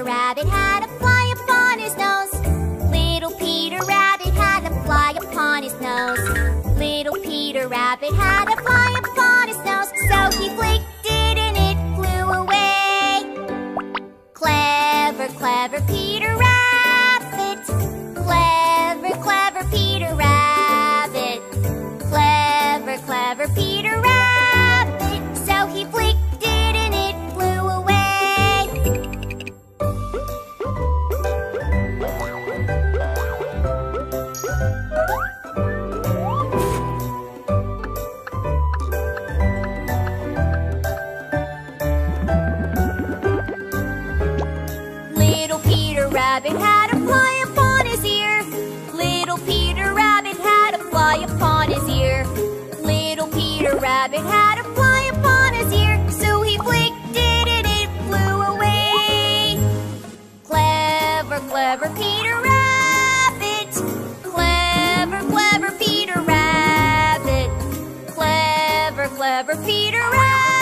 Rabbit had a fly upon his nose. Little Peter Rabbit had a fly upon his nose. Little Peter Rabbit had a fly upon his nose. So he flicked it and it flew away. Clever, clever Peter Rabbit. Clever, clever Peter Rabbit. Clever, clever Peter Rabbit had a fly upon his ear. Little Peter Rabbit had a fly upon his ear. Little Peter Rabbit had a fly upon his ear. So he flicked it and it flew away. Clever, clever Peter Rabbit. Clever, clever Peter Rabbit. Clever, clever Peter Rabbit.